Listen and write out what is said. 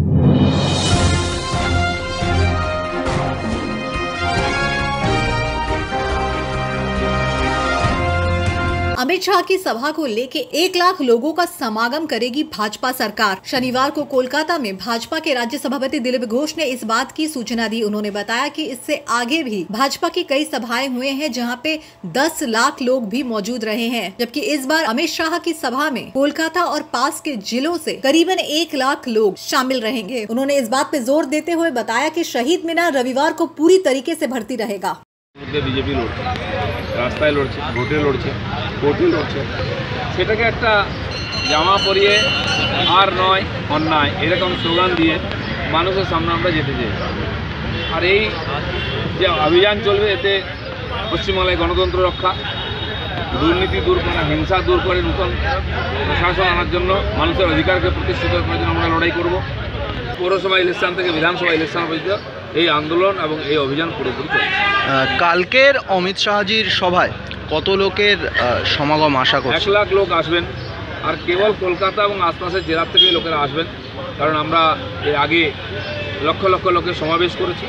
you Amit Shah की सभा को लेके एक लाख लोगों का समागम करेगी भाजपा सरकार। शनिवार को कोलकाता में भाजपा के राज्य सभापति दिलीप घोष ने इस बात की सूचना दी। उन्होंने बताया कि इससे आगे भी भाजपा की कई सभाएँ हुए हैं जहाँ पे 10 लाख लोग भी मौजूद रहे हैं। जबकि इस बार अमित शाह की सभा में कोलकाता और पास के जिलों से करीबन एक लाख लोग शामिल रहेंगे। उन्होंने इस बात पे ज़ोर देते हुए बताया कि शहीद मीनार रविवार को पूरी तरीके से भर्ती रहेगा। বিজেপি লড়ছে, রাস্তায় লড়ছে, ভোটে লড়ছে, কোর্টে লড়ছে। সেটাকে একটা জামা পরিয়ে আর নয়, অন্যায়, এরকম স্লোগান দিয়ে মানুষের সামনে আমরা যেতে চাই। আর এই যে অভিযান চলবে, এতে পশ্চিমবাংলায় গণতন্ত্র রক্ষা, দুর্নীতি দূর করে, হিংসা দূর করে নূতন প্রশাসন আনার জন্য মানুষের অধিকারকে প্রতিষ্ঠিত করার জন্য আমরা লড়াই করব। পৌরসভা ইলেকশন থেকে বিধানসভা ইলেকশন পর্যন্ত এই আন্দোলন এবং এই অভিযান পুরোপুরি কালকের অমিত শাহজির সভায় কত লোকের সমাগম আশা এক করছে লাখ লোক আসবেন। আর কেবল কলকাতা এবং আশপাশের জেলার থেকে লোকেরা আসবেন। কারণ আমরা এর আগে লক্ষ লক্ষ লোকের সমাবেশ করেছি।